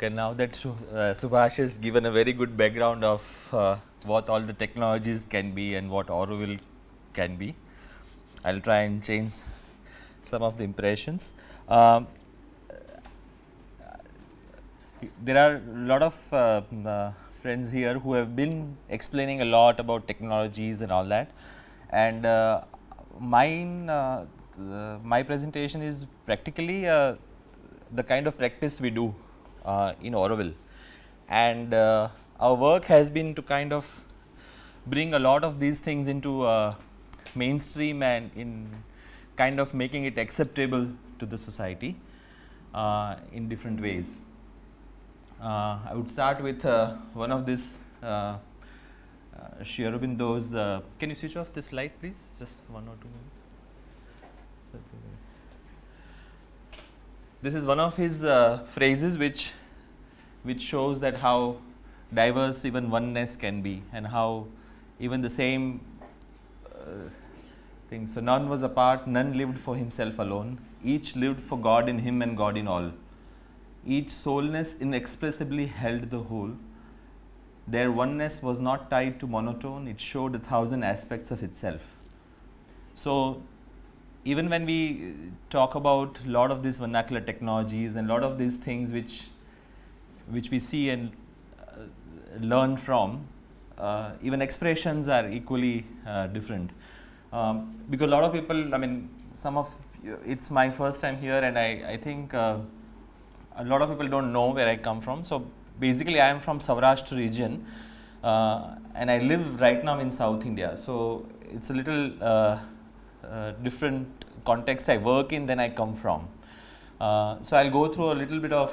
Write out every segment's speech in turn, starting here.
Okay, now that uh, Subhash has given a very good background of uh, what all the technologies can be and what Auroville can be, I'll try and change some of the impressions. Um, there are a lot of uh, uh, friends here who have been explaining a lot about technologies and all that, and uh, mine, uh, my presentation is practically the kind of practice we do uh, in Auroville, and uh, our work has been to kind of bring a lot of these things into uh, mainstream and in kind of making it acceptable to the society uh, in different ways. Uh, I would start with uh, one of this uh, Sri can you switch off this light, please? Just one or two minutes. This is one of his uh, phrases which which shows that how diverse even oneness can be and how even the same uh, thing. So, none was apart, none lived for himself alone, each lived for God in him and God in all. Each soulness inexpressibly held the whole. Their oneness was not tied to monotone, it showed a thousand aspects of itself. So, even when we uh, talk about a lot of these vernacular technologies and a lot of these things which which we see and uh, learn from, uh, even expressions are equally uh, different. Um, because a lot of people, I mean, some of you- it's my first time here, and I, I think uh, a lot of people don't know where I come from. So basically, I am from Saurashtra region, uh, and I live right now in South India. So it's a little uh, different contexts I work in than I come from. Uh, so I'll go through a little bit of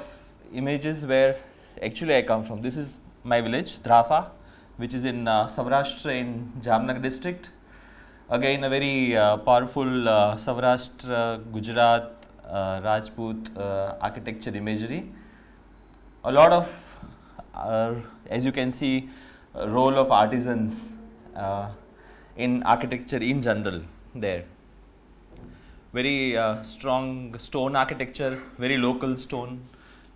images where actually I come from. This is my village, Drafa, which is in uh, Saurashtra in Jamnagar district. Again, a very uh, powerful uh, Saurashtra, Gujarat, uh, Rajput uh, architecture imagery. A lot of, as you can see, role of artisans in architecture in general there very uh, strong stone architecture, very local stone,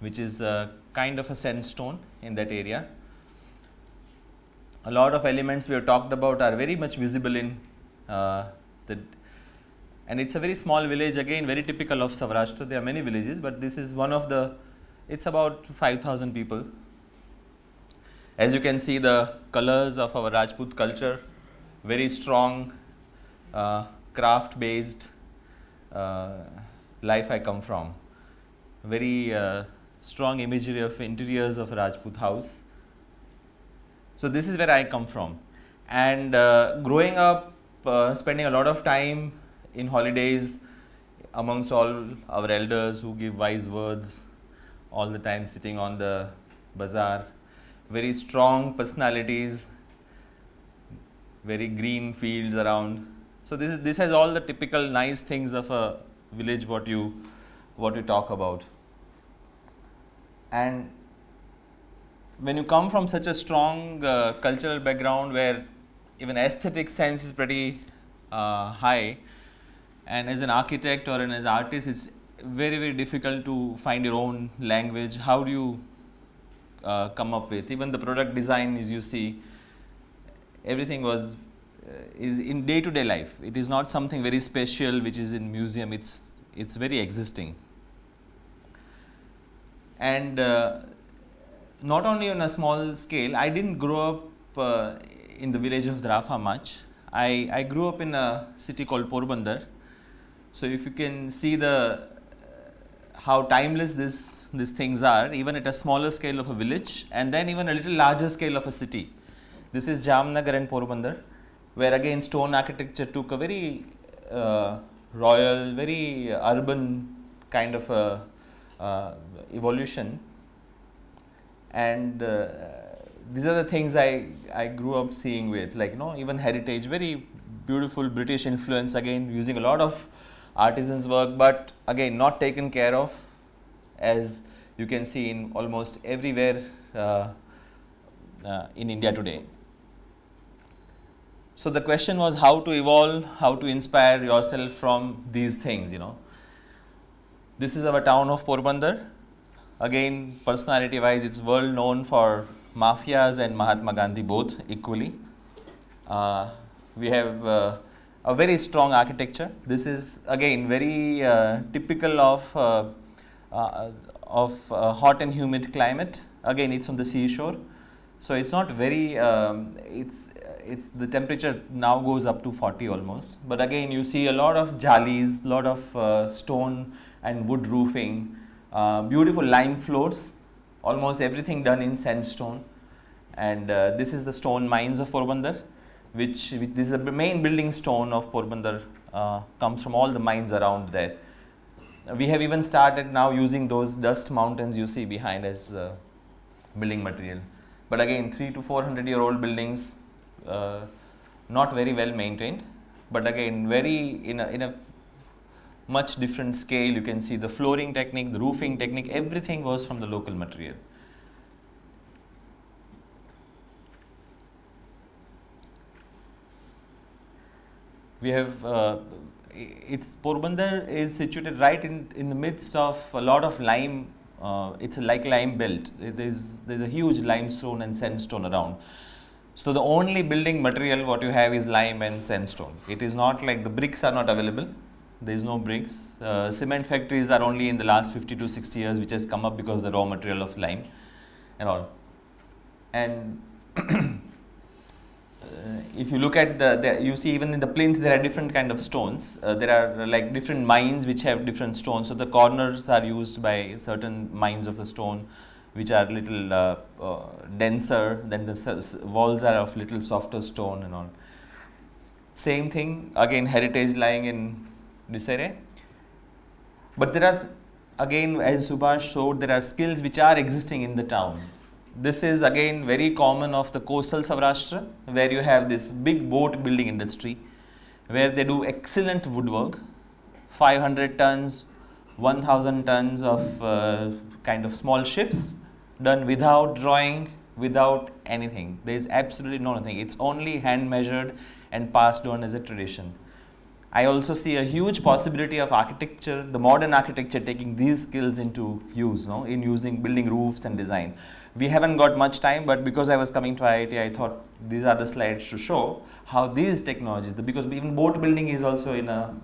which is uh, kind of a sandstone in that area. A lot of elements we have talked about are very much visible in uh, the, and it's a very small village again, very typical of Saurashtra. There are many villages, but this is one of the. It's about 5,000 people. As you can see, the colors of our Rajput culture, very strong, craft based uh, life I come from. Very uh, strong imagery of interiors of Rajput house. So this is where I come from, and uh, growing up, uh, spending a lot of time in holidays amongst all our elders who give wise words, all the time sitting on the bazaar, very strong personalities, very green fields around. So this is this has all the typical nice things of a village what you what you talk about. And when you come from such a strong uh, cultural background where even aesthetic sense is pretty uh, high, and as an architect or an as an artist, it's very very difficult to find your own language. How do you uh, come up with even the product design? As you see, everything was is in day to day life. It is not something very special which is in museum. It's it's very existing. And uh, not only on a small scale, I didn't grow up uh, in the village of Drafa much. I, I grew up in a city called Porbandar. So if you can see the how timeless this these things are, even at a smaller scale of a village, and then even a little larger scale of a city. This is Jamnagar and Porbandar, where again stone architecture took a very uh, royal, very urban kind of a uh, evolution. And uh, these are the things I, I grew up seeing with, like, you know, even heritage, very beautiful British influence again, using a lot of artisans' work, but again not taken care of, as you can see in almost everywhere uh, uh, in India today. So the question was how to evolve, how to inspire yourself from these things, you know. This is our town of Porbandar. Again, personality wise, it's world known for mafias and Mahatma Gandhi both equally. Uh, we have uh, a very strong architecture. This is again very uh, typical of uh, uh, of uh, hot and humid climate. Again, it's on the seashore, so it's not very. Um, it's it's the temperature now goes up to 40 almost. But again, you see a lot of jalis, lot of stone and wood roofing, beautiful lime floors, almost everything done in sandstone. And this is the stone mines of Porbandar which, which this is the main building stone of Porbandar uh, comes from all the mines around there. We have even started now using those dust mountains you see behind as uh, building material. But again, three to four hundred year old buildings, uh, not very well maintained. But again, very in a, in a much different scale. You can see the flooring technique, the roofing technique, everything was from the local material. we have uh, it's Porbandar is situated right in, in the midst of a lot of lime. Uh, it's like lime belt. There's there's a huge limestone and sandstone around. So the only building material what you have is lime and sandstone. It is not like the bricks are not available. There is no bricks. Uh, cement factories are only in the last 50 to 60 years, which has come up because of the raw material of lime and all. And if you look at the, the, you see even in the plinth there are different kind of stones. Uh, there are like different mines which have different stones. So the corners are used by certain mines of the stone which are little uh, uh, denser than the walls are of little softer stone and all. Same thing again heritage lying in Desiree but there are again as Subhash showed there are skills which are existing in the town this is again very common of the coastal Saurashtra where you have this big boat building industry where they do excellent woodwork. 500 tons 1000 tons of uh, kind of small ships done without drawing without anything. There is absolutely no nothing. It's only hand measured and passed on as a tradition. I also see a huge possibility of architecture, the modern architecture taking these skills into use, no, in using building roofs and design we haven't got much time, but because I was coming to IIT, I thought these are the slides to show how these technologies, because even boat building is also in a,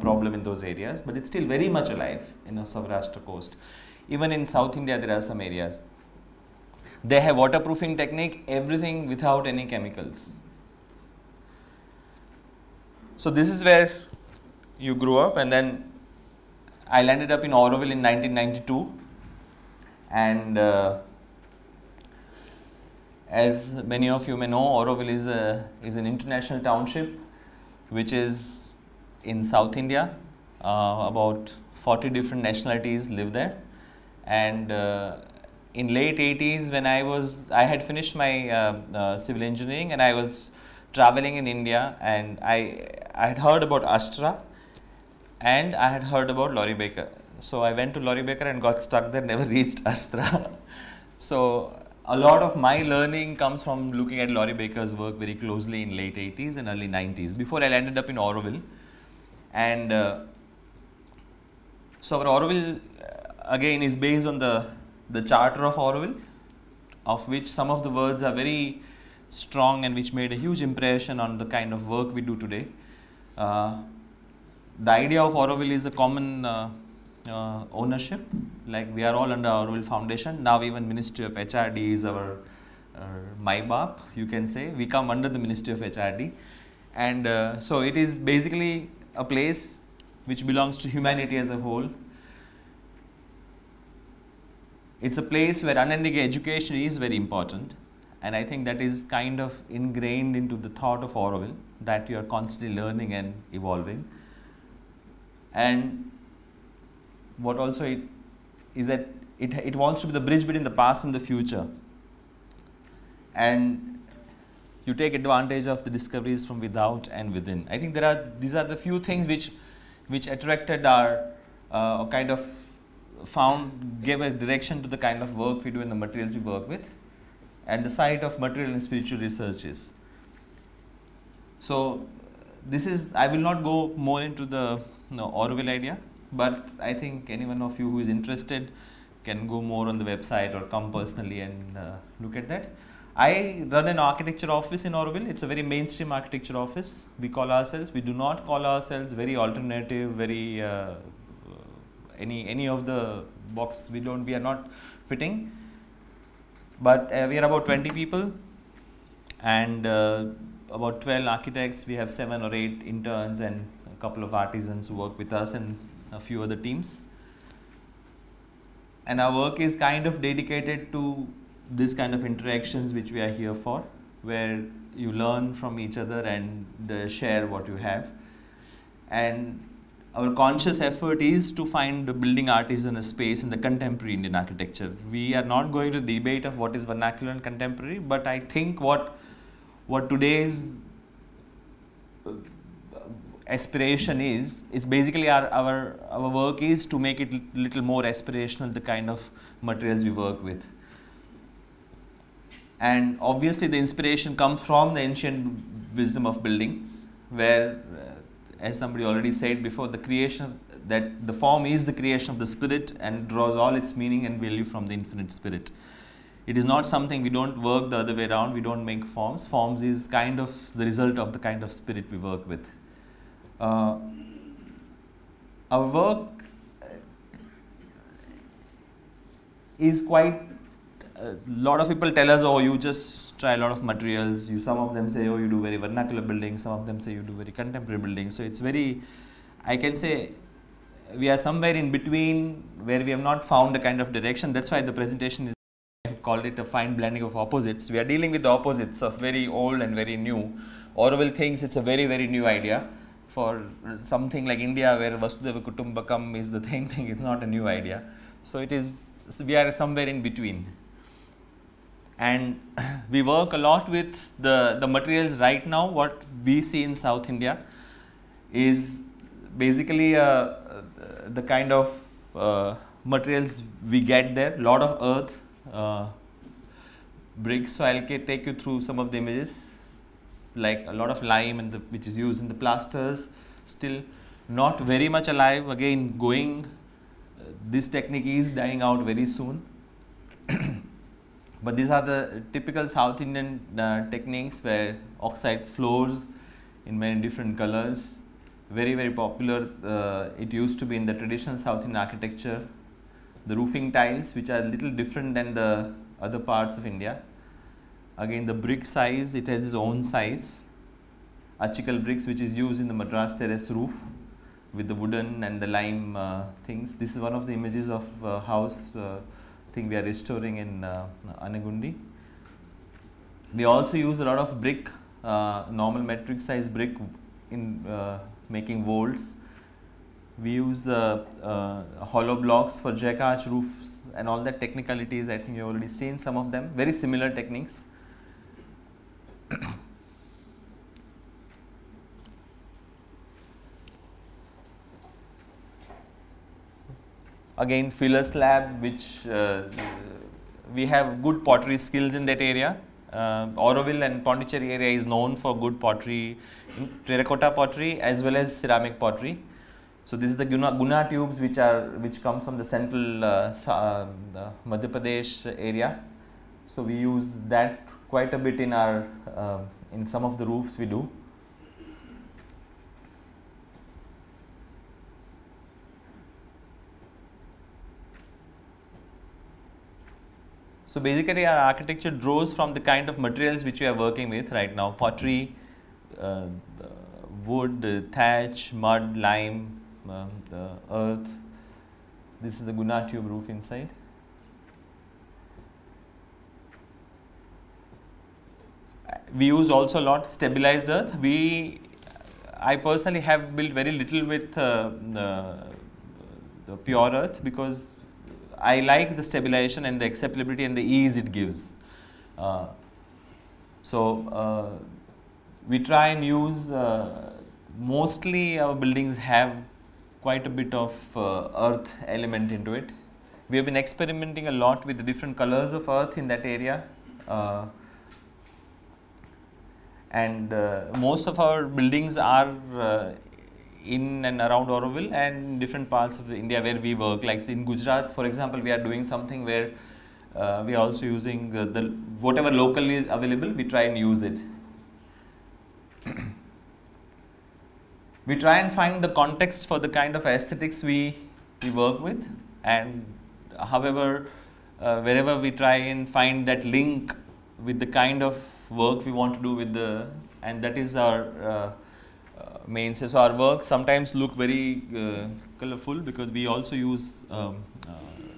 problem in those areas, but it's still very much alive in the Saurashtra coast. Even in South India, there are some areas. They have waterproofing technique, everything without any chemicals. So this is where you grew up and then I landed up in Auroville in 1992 and uh, as many of you may know, Auroville is, a, is an international township which is in South India. Uh, about 40 different nationalities live there. And uh, in late 80s when I was, I had finished my uh, uh, civil engineering and I was traveling in India and I, I had heard about Astra and I had heard about Laurie Baker. So I went to Laurie Baker and got stuck there, never reached Astra. so a lot of my learning comes from looking at Laurie Baker's work very closely in late 80s and early 90s before I landed up in Auroville. And uh, so our Auroville uh, again is based on the, the charter of Auroville of which some of the words are very strong and which made a huge impression on the kind of work we do today. Uh, the idea of Auroville is a common uh, uh, ownership. Like we are all under our Auroville Foundation. Now even Ministry of HRD is our uh, mai-baap, you can say. We come under the Ministry of HRD. And uh, so it is basically a place which belongs to humanity as a whole. It's a place where unending education is very important. And I think that is kind of ingrained into the thought of Auroville that you are constantly learning and evolving. And what also it is that it, it wants to be the bridge between the past and the future. And you take advantage of the discoveries from without and within. I think there are these are the few things which which attracted our uh, kind of found gave a direction to the kind of work we do and the materials we work with and the site of material and spiritual research is. So this is I will not go more into the you know, Auroville idea, but I think any one of you who is interested can go more on the website or come personally and uh, look at that. I run an architecture office in Auroville. It's a very mainstream architecture office. We call ourselves. We do not call ourselves very alternative, very uh, any any of the box. We don't. We are not fitting. But uh, we are about 20 people, and uh, about 12 architects. We have seven or eight interns and a couple of artisans who work with us and a few other teams. And our work is kind of dedicated to this kind of interactions which we are here for, where you learn from each other and uh, share what you have. And our conscious effort is to find the building artisan a space in the contemporary Indian architecture. We are not going to debate of what is vernacular and contemporary, but I think what what today's aspiration is is basically our, our our work is to make it little more aspirational the kind of materials we work with. And obviously the inspiration comes from the ancient wisdom of building where uh, as somebody already said before the creation that the form is the creation of the spirit and draws all its meaning and value from the infinite spirit. It is not something we don't work the other way around we don't make forms. Forms is kind of the result of the kind of spirit we work with uh, our work is quite a lot of people tell us, oh, you just try a lot of materials. You, some of them say, oh, you do very vernacular buildings. Some of them say you do very contemporary buildings. So it's very, I can say, we are somewhere in between where we have not found a kind of direction. That's why the presentation is I have called it a fine blending of opposites. We are dealing with the opposites of very old and very new. Auroville thinks it's a very, very new idea. For something like India, where Vasudhaiva Kutumbakam is the same thing, it's not a new idea. So it is, so we are somewhere in between and we work a lot with the, the materials right now. What we see in South India is basically uh, uh, the kind of uh, materials we get there, lot of earth, uh, bricks. So I'll take you through some of the images, like a lot of lime and which is used in the plasters. Still not very much alive. Again, going. Uh, this technique is dying out very soon. But these are the typical South Indian uh, techniques where oxide floors in many different colors. Very, very popular. Uh, it used to be in the traditional South Indian architecture. The roofing tiles, which are a little different than the other parts of India. Again, the brick size, it has its own size. Achikal bricks, which is used in the Madras terrace roof with the wooden and the lime uh, things. This is one of the images of uh, house uh, thing we are restoring in uh, Anegundi. We also use a lot of brick, uh, normal metric size brick in uh, making vaults. We use uh, hollow blocks for jack arch roofs and all that technicalities. I think you have already seen some of them. Very similar techniques. Again filler slab which uh, we have good pottery skills in that area. Uh, Auroville and Pondicherry area is known for good pottery, terracotta pottery as well as ceramic pottery. So this is the Guna, Guna tubes which are which comes from the central uh, uh, Madhya Pradesh area. So we use that quite a bit in our uh, in some of the roofs we do. So basically our architecture draws from the kind of materials which we are working with right now, pottery, uh, wood, uh, thatch, mud, lime, uh, earth. This is the Guna tube roof inside. We use also a lot stabilized earth. We, I personally have built very little with uh, the, the pure earth because I like the stabilization and the acceptability and the ease it gives. Uh, So uh, we try and use uh, mostly our buildings have quite a bit of uh, earth element into it. We have been experimenting a lot with the different colors of earth in that area. Uh, and uh, most of our buildings are in and around Auroville and different parts of India where we work. Like in Gujarat, for example, we are doing something where uh, we are also using uh, the whatever locally available, we try and use it. we try and find the context for the kind of aesthetics we, we work with and however uh, wherever we try and find that link with the kind of work we want to do with the and that is our uh, uh, main so our work sometimes look very uh, colorful because we also use a um, uh,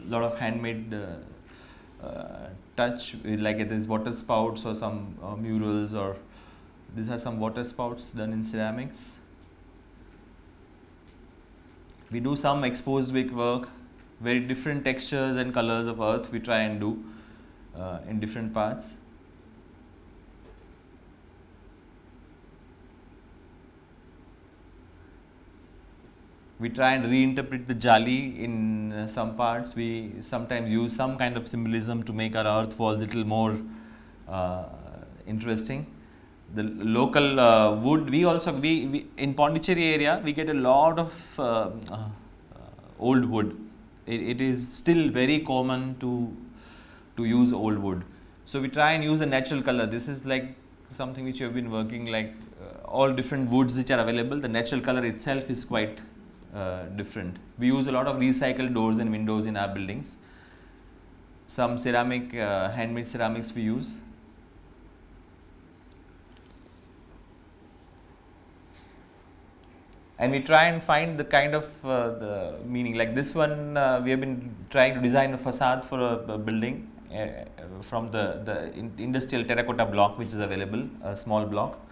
lot of handmade uh, touch like is water spouts or some murals or this has some water spouts done in ceramics. We do some exposed brick work very different textures and colors of earth we try and do uh, in different parts we try and reinterpret the jali in uh, some parts. We sometimes use some kind of symbolism to make our earth fall a little more uh, interesting. The local uh, wood, we also, we, we, in Pondicherry area, we get a lot of uh, uh, old wood. It, it is still very common to, to use old wood. So we try and use a natural color. This is like something which you have been working like uh, all different woods which are available. The natural color itself is quite uh, different. We use a lot of recycled doors and windows in our buildings. Some ceramic, uh, handmade ceramics we use. And we try and find the kind of uh, the meaning. Like this one, uh, we have been trying to design a facade for a, a building uh, from the, the industrial terracotta block which is available, a small block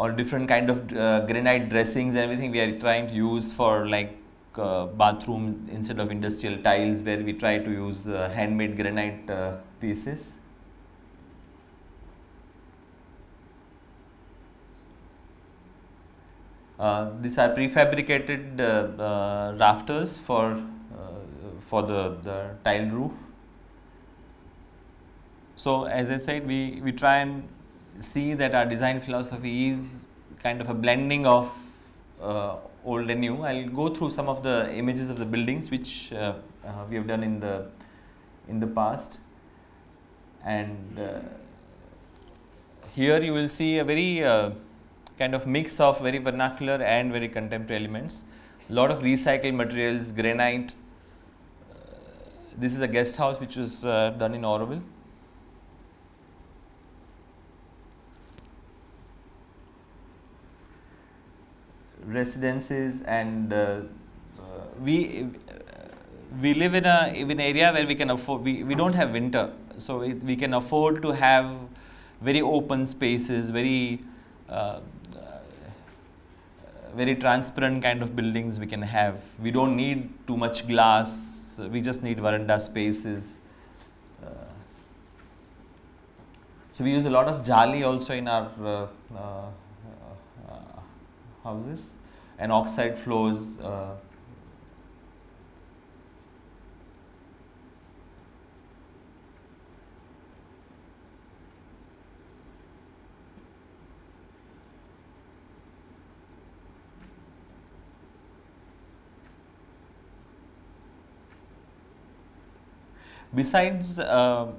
all different kind of uh, granite dressings and everything we are trying to use for like uh, bathroom instead of industrial tiles where we try to use uh, handmade granite uh, pieces. Uh, these are prefabricated uh, rafters for for the, the tile roof. So as I said, we, we try and see that our design philosophy is kind of a blending of uh, old and new. I'll go through some of the images of the buildings which uh, uh, we have done in the in the past and uh, here you will see a very uh, kind of mix of very vernacular and very contemporary elements. A lot of recycled materials, granite. Uh, this is a guest house which was done in Auroville. Residences and uh, uh, we we live in a in an area where we can afford we, we don't have winter. So it, we can afford to have very open spaces very uh, very transparent kind of buildings we can have. We don't need too much glass. We just need veranda spaces. Uh, so we use a lot of jali also in our uh, uh, houses. And oxide flows uh, besides uh,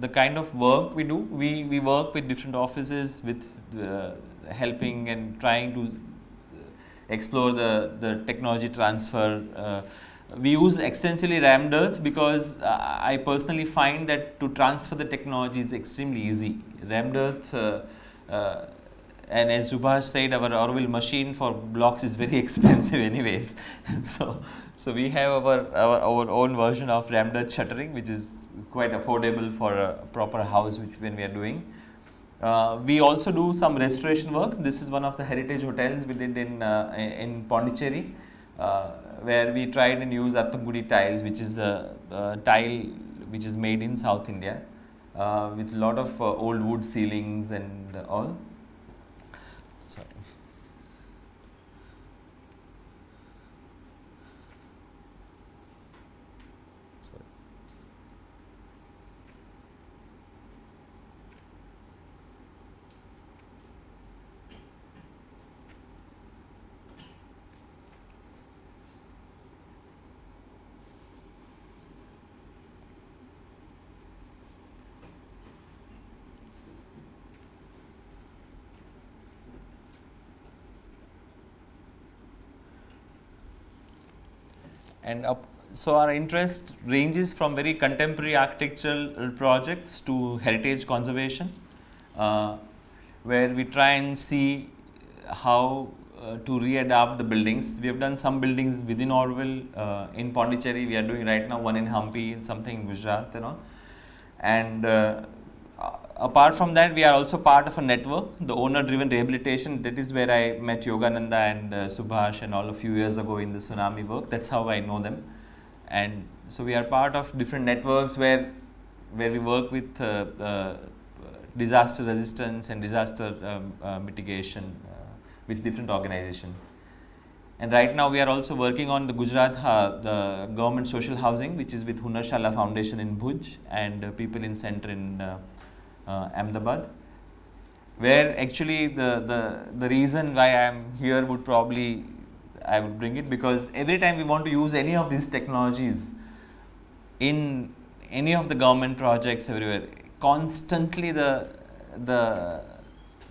the kind of work we do, we, we work with different offices with uh, helping and trying to explore the, the technology transfer. Uh, we use extensively rammed earth because uh, I personally find that to transfer the technology is extremely easy. Rammed earth uh, uh, and as Subhash said, our Auroville machine for blocks is very expensive anyways. so, so we have our, our, our own version of rammed earth shuttering which is quite affordable for a proper house which when we are doing. Uh, we also do some restoration work. This is one of the heritage hotels we did in, uh, in Pondicherry, uh, where we tried and use Athangudi tiles, which is a, a, tile which is made in South India. uh, with a lot of uh, old wood ceilings and all. And up, so our interest ranges from very contemporary architectural projects to heritage conservation uh, where we try and see how uh, to readapt the buildings. We have done some buildings within Auroville uh, in Pondicherry. We are doing right now one in Hampi and something in Gujarat, you know. And uh, apart from that, we are also part of a network, the owner-driven rehabilitation. That is where I met Yogananda and uh, Subhash and all a few years ago in the tsunami work. That's how I know them. And so we are part of different networks where where we work with uh, uh, disaster resistance and disaster um, uh, mitigation with different organizations. And right now we are also working on the Gujarat, uh, the government social housing, which is with Hunarshala Foundation in Bhuj and uh, People in Center in uh, Ahmedabad. Where actually the, the, the reason why I am here would probably, I would bring it because every time we want to use any of these technologies in any of the government projects everywhere, constantly the, the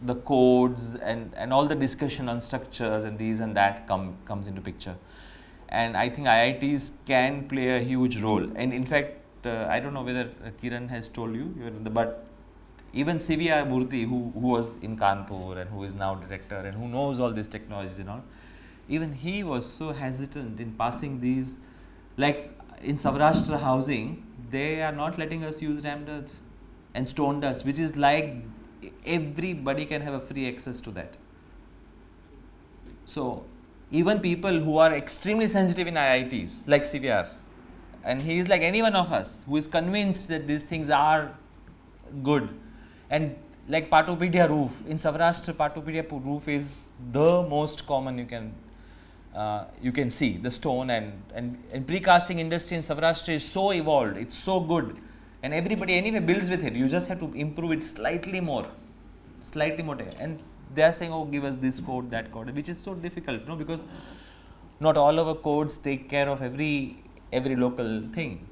the codes and, and all the discussion on structures and these and that come comes into picture. And I think IITs can play a huge role. And in fact, uh, I don't know whether uh, Kiran has told you, the, but even CVR Murthy, who, who was in Kanpur and who is now director and who knows all these technologies and all, even he was so hesitant in passing these, like in Saurashtra housing, they are not letting us use rammed and stone dust, which is like everybody can have a free access to that. So, even people who are extremely sensitive in IITs, like CVR, and he is like any one of us who is convinced that these things are good. And like Patopedia roof, in Saurashtra, Patopedia roof is the most common you can uh, you can see the stone and, and, and precasting industry in Saurashtra is so evolved, it's so good and everybody anyway builds with it. You just have to improve it slightly more, slightly more. And they are saying, oh, give us this code, that code, which is so difficult, know, because not all our codes take care of every every local thing.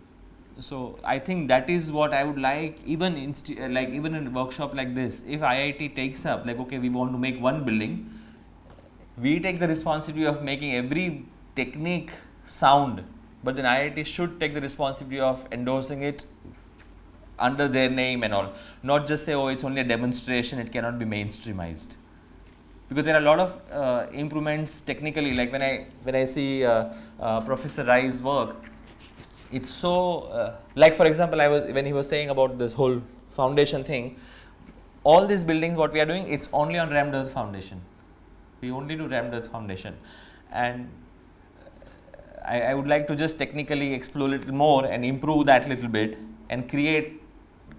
So I think that is what I would like, even in like even in a workshop like this, if IIT takes up, like okay, we want to make one building, we take the responsibility of making every technique sound, but then IIT should take the responsibility of endorsing it under their name and all. Not just say, oh, it's only a demonstration, it cannot be mainstreamized. Because there are a lot of uh, improvements technically, like when I, when I see uh, uh, Professor Rai's work, it's so, uh, like for example, I was, when he was saying about this whole foundation thing, all these buildings, what we are doing, it's only on earth foundation. We only do earth foundation. And I, I would like to just technically explore a little more and improve that little bit and create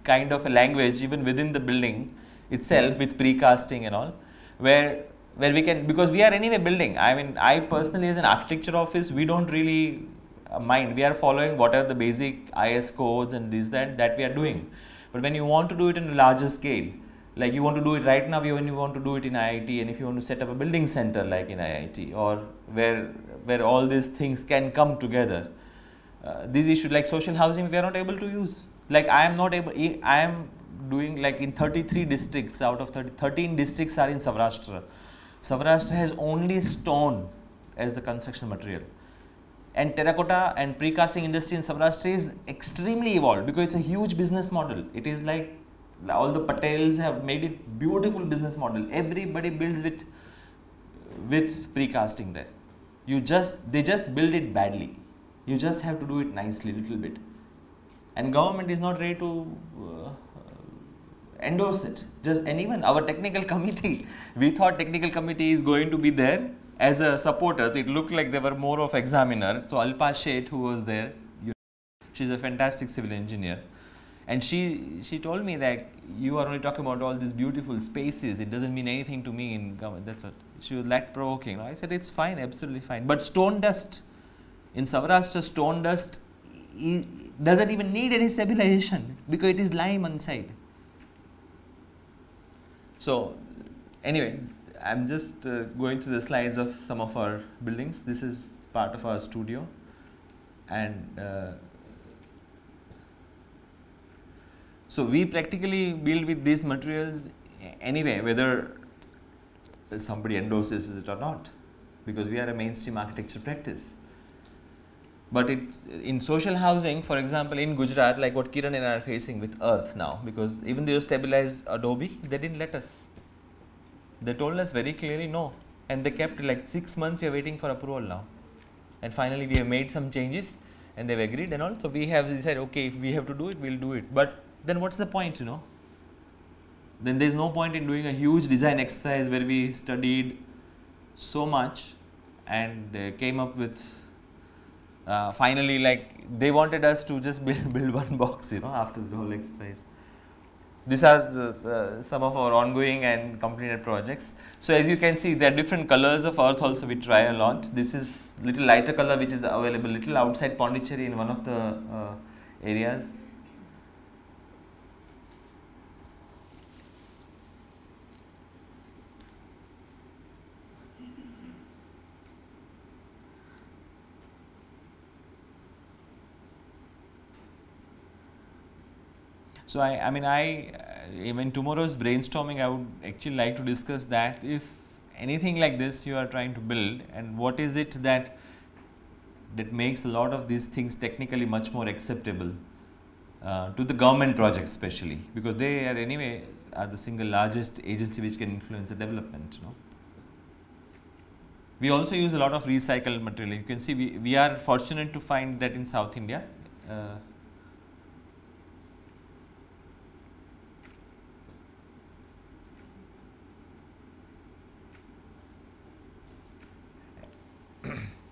kind of a language even within the building itself with precasting and all where where we can because we are anyway building i mean i personally as an architecture office we don't really uh, mind we are following what are the basic is codes and this that that we are doing but when you want to do it in a larger scale like you want to do it right now when you want to do it in iit and if you want to set up a building center like in iit or where where all these things can come together uh, these issues like social housing we are not able to use like I am not able, I am doing like in 33 districts out of 30, 13 districts are in Saurashtra. Saurashtra has only stone as the construction material. And terracotta and precasting industry in Saurashtra is extremely evolved because it's a huge business model. It is like all the Patels have made it beautiful business model. Everybody builds with with precasting there. You just they just build it badly. You just have to do it nicely, little bit and government is not ready to uh, endorse it. Just and even our technical committee, we thought technical committee is going to be there as a supporter. So it looked like they were more of examiner. So Alpa Sheth, who was there, you know, she's a fantastic civil engineer. And she, she told me that you are only talking about all these beautiful spaces. It doesn't mean anything to me in government. That's what she was like provoking. I said, it's fine, absolutely fine. But stone dust, in Saurashtra, stone dust doesn't even need any stabilization because it is lime inside. So, anyway, I'm just uh, going through the slides of some of our buildings. This is part of our studio, and uh, so we practically build with these materials anyway, whether somebody endorses it or not, because we are a mainstream architecture practice. But it's in social housing, for example, in Gujarat, like what Kiran and I are facing with Earth now, because even though stabilized Adobe, they didn't let us. They told us very clearly no, and they kept like six months. We are waiting for approval now, and finally we have made some changes, and they've agreed and all. So we have decided, okay, if we have to do it, we'll do it. But then what's the point, you know? Then there's no point in doing a huge design exercise where we studied so much and uh, came up with uh, finally like they wanted us to just build, build one box you know after the whole exercise these are the, some of our ongoing and completed projects. So as you can see there are different colors of earth also we try a lot this is little lighter color which is available little outside pondicherry in one of the uh, areas So I, I mean, I uh, in tomorrow's brainstorming, I would actually like to discuss that if anything like this you are trying to build, and what is it that that makes a lot of these things technically much more acceptable uh, to the government projects, especially because they are anyway are the single largest agency which can influence the development. You know. We also use a lot of recycled material. You can see we, we are fortunate to find that in South India. Uh,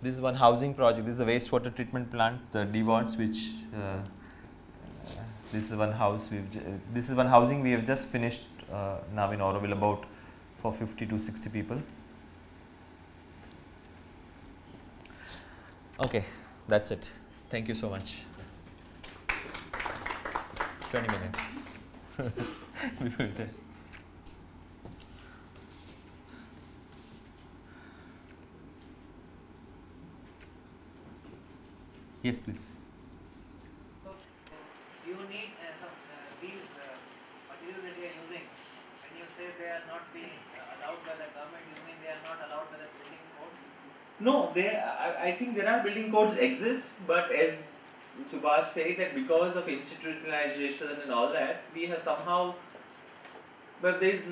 this is one housing project. This is a wastewater treatment plant, the DWATS, which uh, uh, this is one house. We've uh, this is one housing we have just finished uh, now in Auroville, about for 50 to 60 people. Okay, that's it. Thank you so much. 20 minutes. Yes, please. So, you need uh, some uh, these uh, materials that you are using. When you say they are not being allowed by the government, you mean they are not allowed by the building code? No, they. I, I think there are building codes exist, but as Subhash said that because of institutionalization and all that, we have somehow. But there is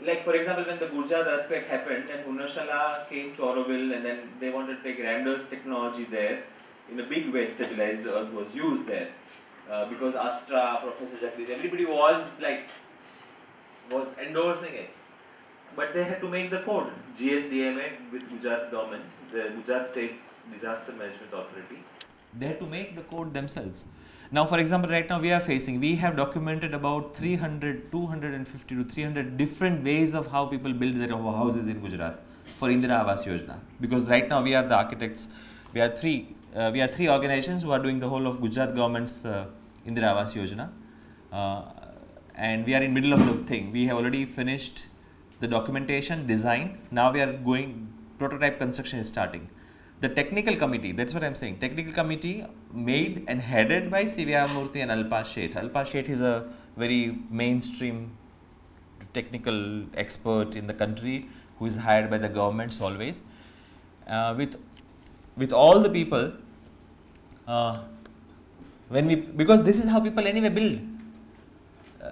like for example when the Gujarat earthquake happened and Hunarshala came to Auroville and then they wanted to take rammed earth technology there in a big way stabilized earth was used there. Uh, because Astra, Professor Jagdish, everybody was like, was endorsing it. But they had to make the code. GSDMA with Gujarat government, the Gujarat State's Disaster Management Authority. They had to make the code themselves. Now, for example, right now we are facing, we have documented about 300, 250 to 300 different ways of how people build their houses in Gujarat for Indira Awas Yojana. Because right now we are the architects, we are three uh, we are three organizations who are doing the whole of Gujarat government's uh, Indira Awas Yojana. Uh, and we are in middle of the thing. We have already finished the documentation, design. Now we are going, prototype construction is starting. The technical committee, that's what I'm saying, technical committee made and headed by CVR Murthy and Alpa Sheth. Alpa Sheth is a very mainstream technical expert in the country who is hired by the governments always. Uh, with with all the people uh, when we because this is how people anyway build. Uh,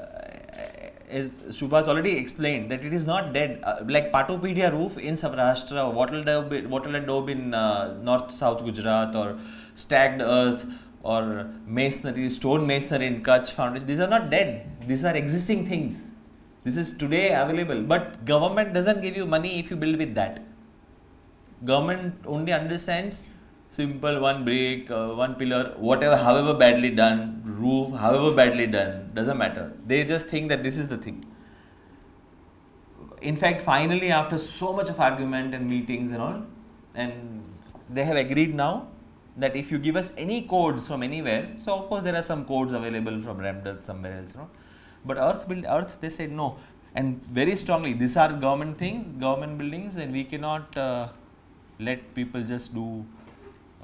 as Subhash already explained that it is not dead. Uh, like Patopedia roof in Saurashtra or wattled daub in uh, north south Gujarat or stacked earth or masonry stone masonry in Kutch foundation. These are not dead. These are existing things. This is today available. But government doesn't give you money if you build with that government only understands simple one brick, uh, one pillar, whatever, however badly done, roof, however badly done, doesn't matter. They just think that this is the thing. In fact, finally, after so much of argument and meetings and all, and they have agreed now that if you give us any codes from anywhere, so of course there are some codes available from Ramdas somewhere else, no? but Earth, build, Earth, they said no, and very strongly, these are government things, government buildings, and we cannot uh, let people just do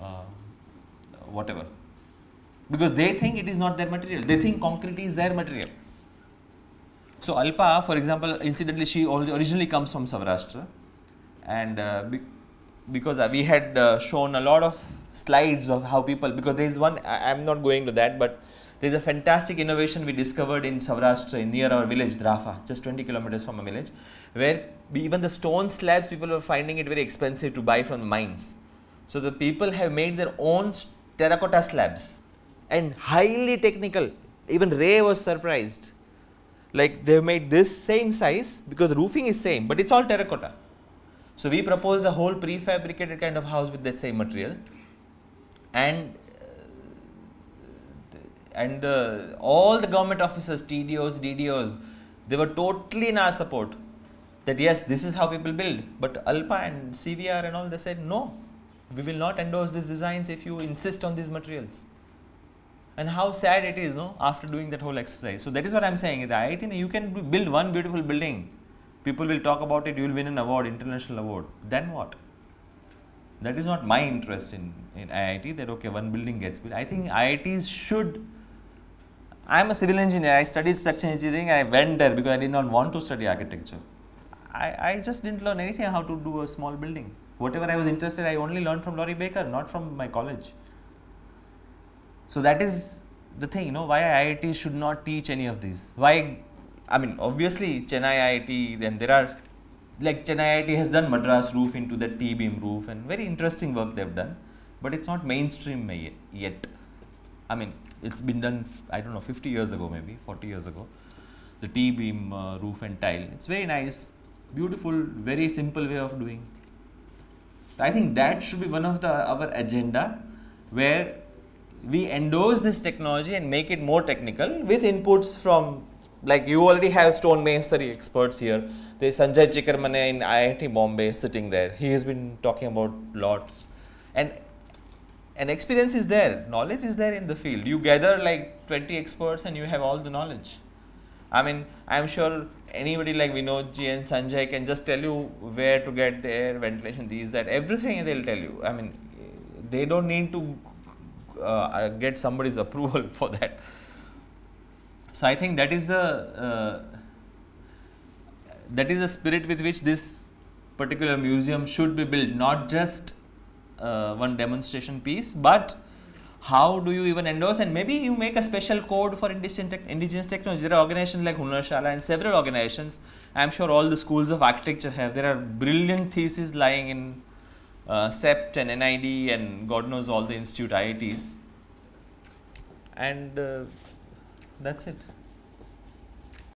uh, whatever. Because they think it is not their material. They think concrete is their material. So Alpa, for example, incidentally, she originally comes from Saurashtra, and uh, be because uh, we had uh, shown a lot of slides of how people. Because there is one, I am not going to that, but there is a fantastic innovation we discovered in Saurashtra, near our village Drafa, just 20 kilometers from a village, where even the stone slabs people were finding it very expensive to buy from mines. So the people have made their own terracotta slabs and highly technical. Even Ray was surprised. Like they have made this same size because the roofing is same, but it's all terracotta. So we proposed a whole prefabricated kind of house with the same material, and and uh, all the government officers, TDOs, DDOs, they were totally in our support. That yes, this is how people build. But Alpa and CVR and all, they said no we will not endorse these designs if you insist on these materials. And how sad it is, no, after doing that whole exercise. So that is what I am saying. In the IIT, you can build one beautiful building. People will talk about it, you will win an award, international award. Then what? That is not my interest in, in IIT, that okay, one building gets built. I think IITs should I am a civil engineer. I studied structural engineering. I went there because I did not want to study architecture. I, I just didn't learn anything how to do a small building. Whatever I was interested, I only learned from Laurie Baker, not from my college. So that is the thing, you know, why IIT should not teach any of these. Why, I mean, obviously Chennai IIT, then there are, like Chennai IIT has done Madras roof into the T-beam roof and very interesting work they've done, but it's not mainstream yet. I mean, it's been done, I don't know, 50 years ago maybe, 40 years ago. The T-beam uh, roof and tile, it's very nice, beautiful, very simple way of doing. I think that should be one of the our agenda where we endorse this technology and make it more technical with inputs from like you already have stone masonry experts here. There's Sanjay Chikarmane in IIT Bombay sitting there. He has been talking about lots and and experience is there, knowledge is there in the field. You gather like 20 experts and you have all the knowledge. I mean, I'm sure anybody like Vinodji and Sanjay can just tell you where to get their ventilation, these, that, everything they'll tell you. I mean, they don't need to uh, get somebody's approval for that. So I think that is the uh, that is the spirit with which this particular museum should be built, not just uh, one demonstration piece, but how do you even endorse and maybe you make a special code for indigenous indigenous technology. There are organizations like Hunarshala and several organizations. I am sure all the schools of architecture have. There are brilliant theses lying in uh, CEPT and NID and God knows all the institute IITs. And uh, that's it.